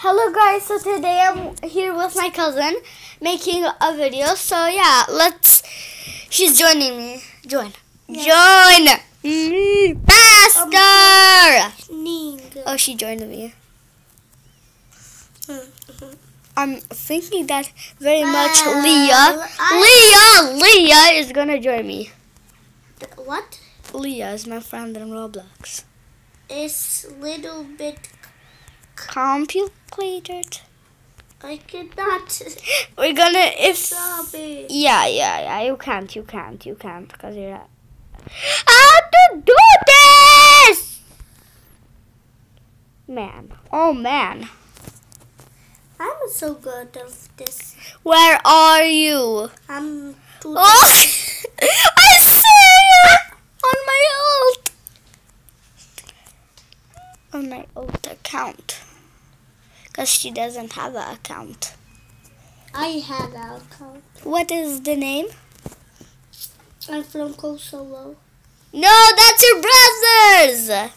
Hello guys, so today I'm here with my cousin making a video. So yeah, let's she's joining me. Join. Join me faster. Oh, she joined me. Mm-hmm. I'm thinking that very much Leah, Leah, Leah is gonna join me. What Leah is my friend in Roblox. It's little bit? Complicated. I cannot We're gonna if stop it. Yeah, yeah, yeah. You can't, you can't, you can't, because you're not. How to do this? Man, oh man, I'm so good of this. where are you? I'm. Oh, I see you on my old, on my old account, because she doesn't have an account. I have an account. What is the name? I'm from Kosovo. No, that's your brother's.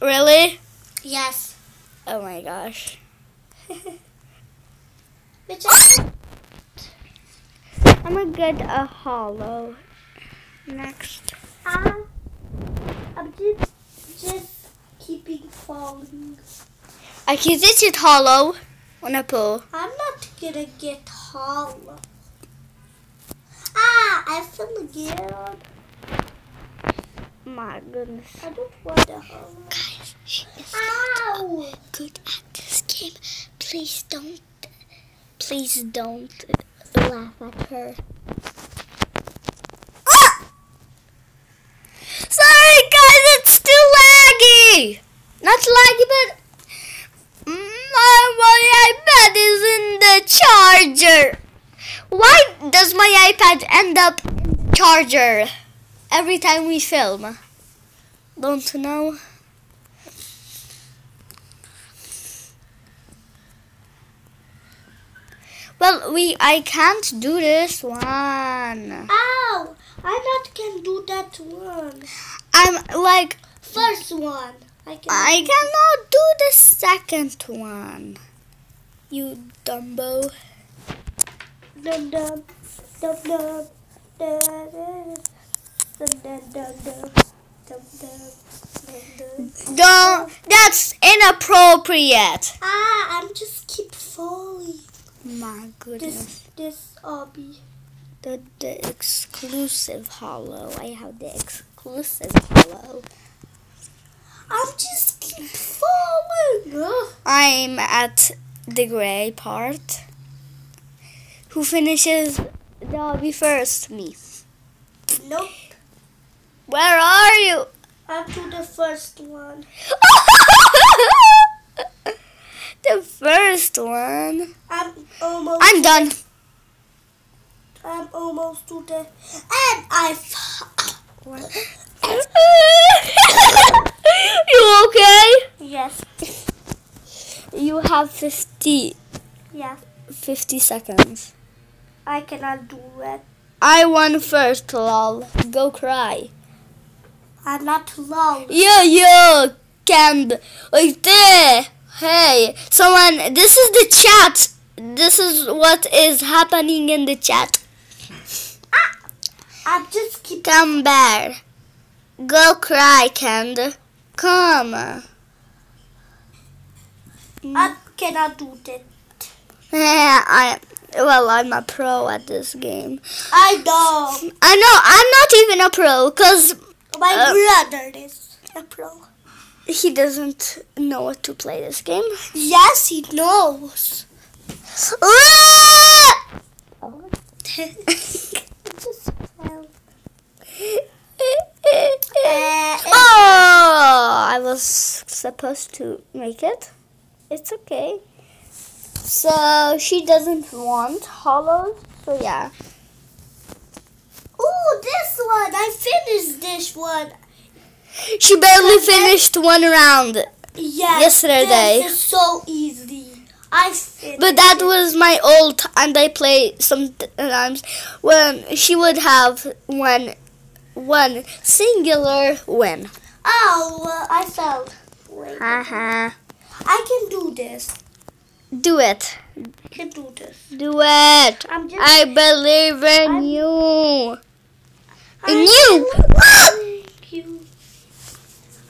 Really? Yes. Oh my gosh. I'm gonna get a hollow next. Ah, I'm just just keeping falling. I can get it hollow on a pool. I'm not gonna get hollow. Ah, I feel good. My goodness. I don't want a hollow. Guys, she is Ow! good at this game. Please don't, please don't laugh at her. Ah! Sorry guys, it's too laggy. Not laggy, but my, my iPad is in the charger. Why does my iPad end up in charger every time we film? Don't know. Well, we I can't do this one. Ow! I not can do that one. I'm like First one. I can. I cannot do the second one. You dumbo. Dum dum dum dum dum dum, dum dum dum dum dum Don't. That's inappropriate. Ah, I'm just keep falling. My goodness. This this obby. The the exclusive hollow. I have the exclusive hollow. I'm just keep falling. I'm at the gray part. Who finishes the obby first? Me. Nope. Where are you? I'm to the first one. the first one. I'm almost. I'm done. I'm almost to the. And I. You okay? yes. You have 50, Yeah. 50 seconds. I cannot do it. I won first, lol. Go cry. I'm not lol. Yeah, yeah, can like there. Hey, someone. This is the chat. This is what is happening in the chat. Ah, I'm just keep. Come back. Go cry, Kend. Come. I cannot do that. I well, I'm a pro at this game. I know. I know I'm not even a pro because My Uh, brother is a pro. he doesn't know what to play this game. Yes, he knows. Oh, I was supposed to make it. It's okay. So she doesn't want hollows. So yeah. oh, this one. I finished this one. She barely finished one round. Yes. Yesterday. This is so easy. I finished. But that was my old and I play sometimes when she would have one one singular win. Oh, uh, I fell. Haha. I can do this. Do it. I can do this. Do it. I'm just. I believe in I'm- you. I In you. Thank you.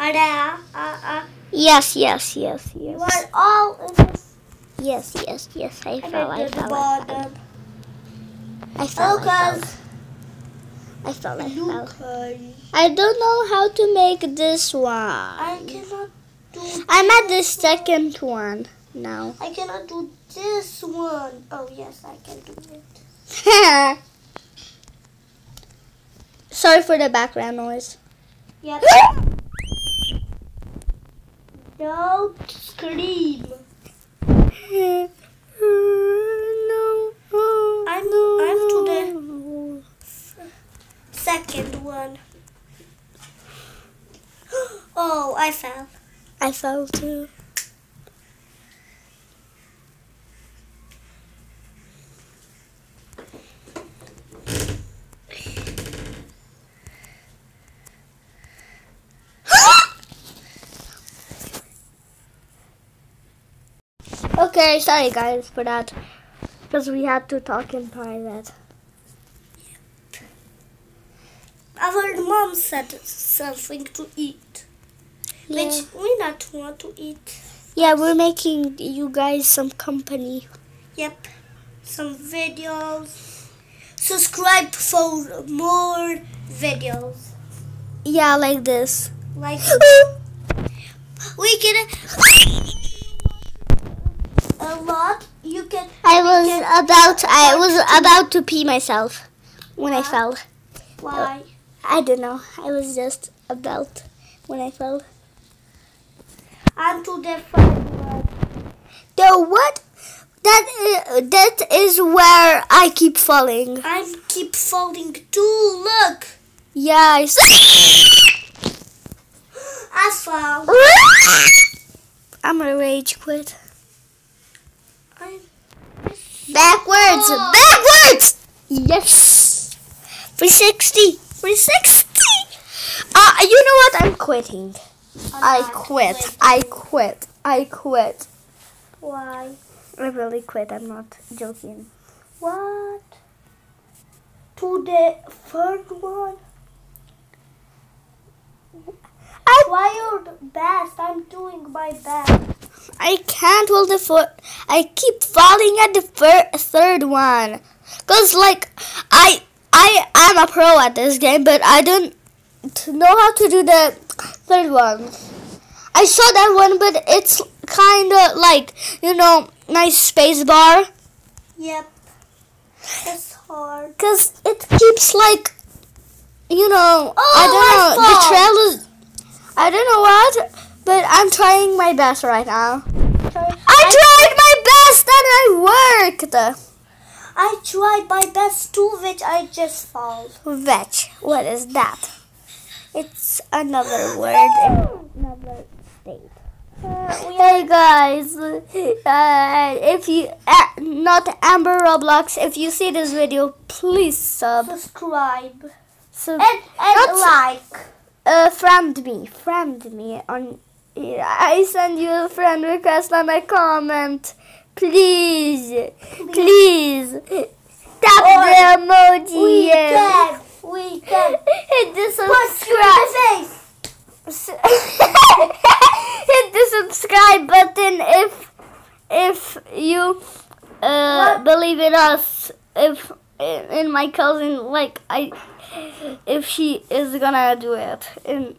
Ada, uh, uh, Yes, yes, yes, yes. you are all in this. Yes, yes, yes. I fell, I fell, I fell. I fell, I fell. Lucas. I fell, I fell. I don't know how to make this one. I cannot do. I'm at the second one now. I cannot do this one. Oh yes, I can do it. Sorry for the background noise. Yep. Don't scream. no. I'm I'm to the second one. Oh, I fell. I fell too. Okay, sorry guys for that. Because we had to talk in private. Our mom said something to eat, Yeah. which we not want to eat. yeah, we're making you guys some company. Yep, some videos. Subscribe for more videos. Yeah, like this. Like we can a lot. You can. I was can- about I was about to pee myself when I fell. Why? I don't know. I was just about when I fell. I'm to the front. The what? That is, that is where I keep falling. I keep falling too. Look, Yeah, I I fall. I'm gonna rage quit. I'm Backwards! Oh. Backwards! Yes! 360! 360! Uh, you know what? I'm quitting. I not quit. quitting. I quit. I quit. Why? I really quit. I'm not joking. What? To the third one. I Why you're best? I'm doing my best. I can't hold the foot. I keep falling at the third one. Cause like I I am a pro at this game, but I don't know how to do the third one. I saw that one, but it's kind of like you know nice space bar. Yep. It's hard. Cause it keeps like you know Oh, I don't I know the trail is I don't know what, but I'm trying my best right now. I tried my best and I worked. I tried my best too, which I just fall. Vetch. What is that? It's another word in another state. hey guys, uh, if you uh, not Amber Roblox, if you see this video, please sub. Subscribe sub and and like. uh, friend me, friend me on. I send you a friend request on my comment. Please, please tap Or the emoji. We can. We can. Hit the Punch you in subscribe. Hit the subscribe button if if you uh, believe in us. If in my cousin, like I, if she is gonna do it. In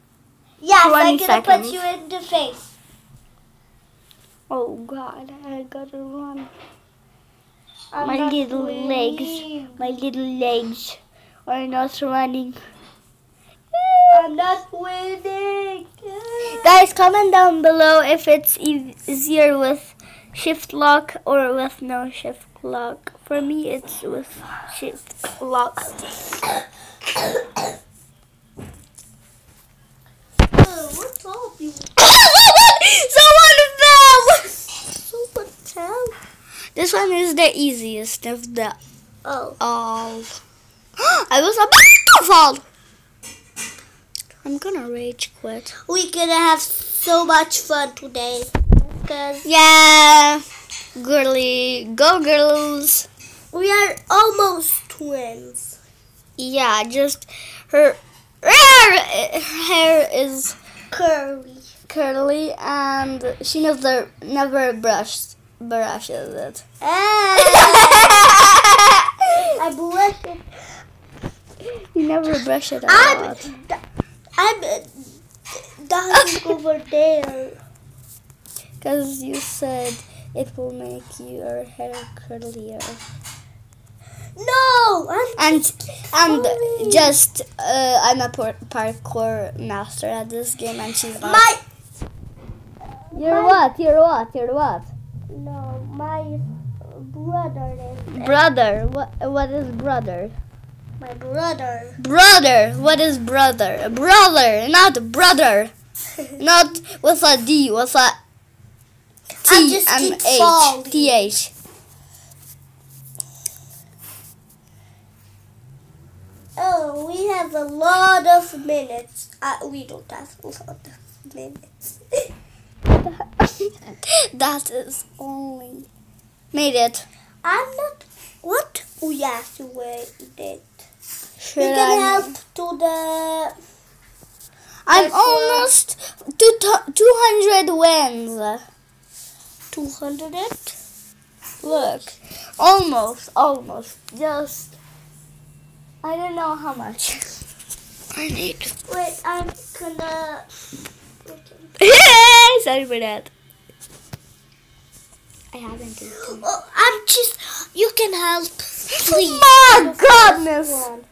Yes, 20 I'm gonna seconds. you in the face. oh God, I gotta run. I'm My little legs. My little legs are not running. I'm not winning. Guys, comment down below if it's easier with shift lock or with no shift lock. For me, it's with shift lock. Oh, what's all of you? Someone fell! Someone tell. This one is the easiest of the Oh. all. I was about to fall! I'm gonna rage quit. We're gonna have so much fun today. Because Yeah, girly, go girls. we are almost twins. Yeah, just her, her hair is Curly. curly and she never never brushes brushes it. I brush it. you never brush it I'm, out. I'm uh, dying over there. Because you said it will make your hair curlier. No, I'm And and Sorry. just uh, I'm a par- parkour master at this game, and she's not. my You're my- what? You're what? You're what? No my brother is Brother. What? What is brother? my brother. Brother. What is brother? Brother, not brother. Not with a D. With a T just and H. T H. Oh, we have a lot of minutes. Uh, we don't have a lot of minutes. that is only made it. I'm not. What? Oh yes, you did. Should You can I- help to the. I'm almost two two hundred wins. Two hundred. Look, almost, almost. Just I don't know how much. I need. Wait, I'm gonna. Okay. Sorry for that. I haven't eaten. Oh, I'm just. You can help, please. My goodness! One.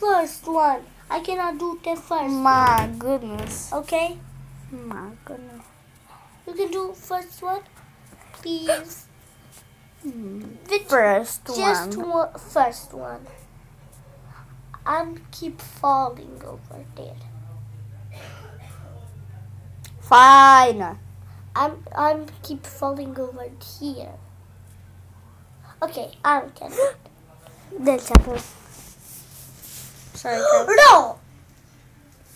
First one. I cannot do the first. My goodness. Okay. My goodness. You can do first one, please. The First Just one. one, first one. I'm keep falling over there. Fine. I'm I'm keep falling over here. Okay, I can. Del chapo. Sorry. no.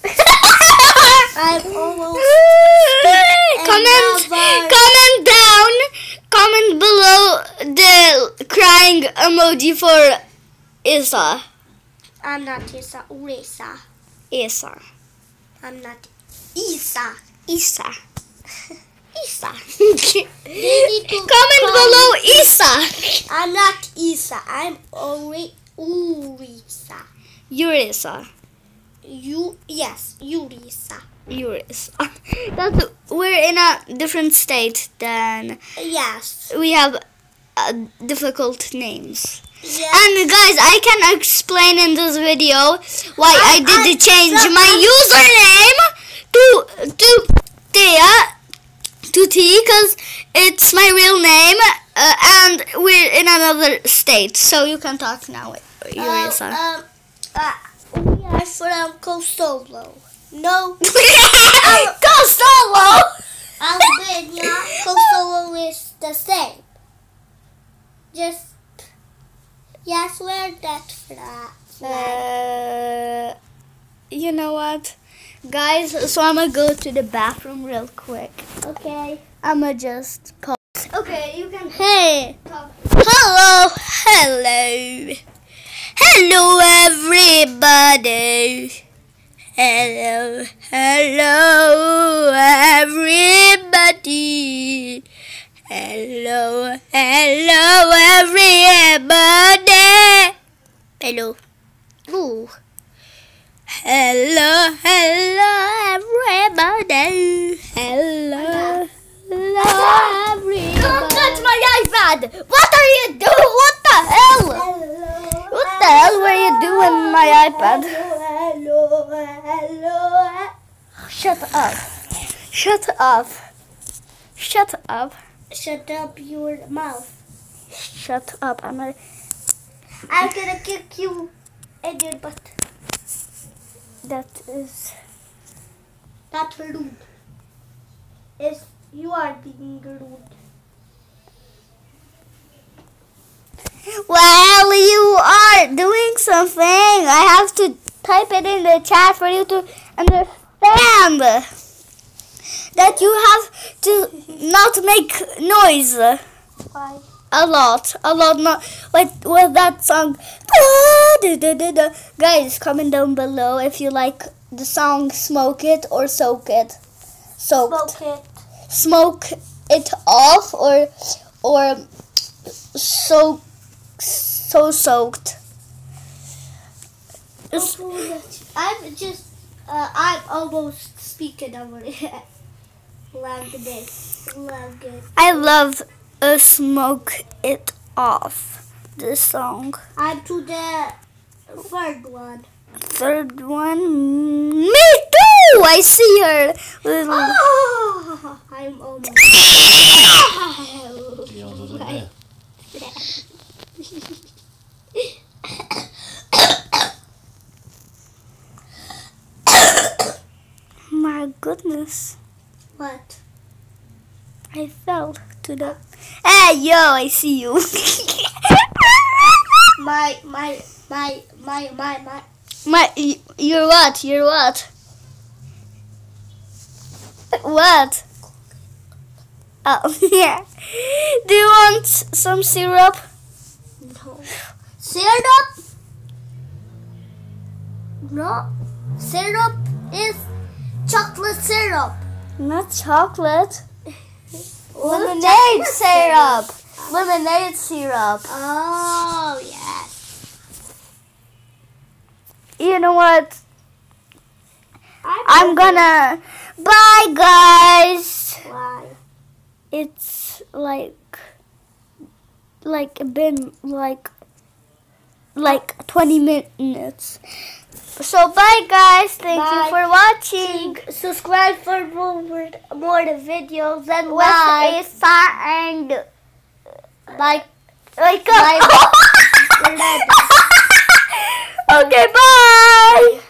I'm almost. comment, comment down, comment below the crying emoji for Isa. I'm not Isa. Urisa. Isa. I'm not Isa. Isa. Isa. You need to comment below Isa. I'm not Isa. I'm Uri Urisa. You're You yes, Urisa. You're That's we're in a different state than Yes. we have uh, difficult names. Yes. And guys, I can explain in this video why I, I- did I- change my username to to Thea to T because it's my real name uh, and we're in another state. So you can talk now, Yurisa. Um, um, uh, we are from Kosovo. No, Go solo! Albania. Kosovo is the same. Just yes, where that flag? Uh, you know what, guys? So I'm gonna go to the bathroom real quick. Okay. I'm gonna just pause. Okay, you can Hey. talk. Hello. Hello. Hello, everybody. Hello. Hello, everybody. Hello. Hello, everybody. Hello. Ooh. Hello, hello, everybody. Hello, oh, hello, everybody. Don't touch my iPad! What are you doing? What the hell? What the hell were you doing with my iPad? Hello, hello. Shut up. Shut up. Shut up. Shut up your mouth. Shut up. I'm gonna... I'm gonna kick you in your butt. That is... That's rude. It's, you are being rude. Well, you are doing something. I have to type it in the chat for you to understand. that you have to not make noise Why? a lot, a lot. Not like with that song. Guys, comment down below if you like the song "Smoke It" or "Soak It." Soaked. Smoke it. Smoke it off or or so so soaked. I'm just, uh, I'm almost speaking over it. Like this. Love it. I love uh, "Smoke It Off." This song. I'm to the third one. Third one. Me too. I see her. Little. Oh, I'm almost. Ja, dat is het. My goodness. what? I fell to the. Hey yo! I see you. My, my, my, my, my, my. My, you're what? You're what? What? Oh, yeah. Do you want some syrup? No. Syrup? No. Syrup is chocolate syrup. Not chocolate. Lemonade syrup. Lemonade syrup. Oh, yes. You know what? I'm, gonna. Bye, guys. Why? It's like. Like been like like 20 minutes. So bye guys. Thank bye. you for watching. Subscribe for more, more videos and bye. Bye. and like like, okay, bye.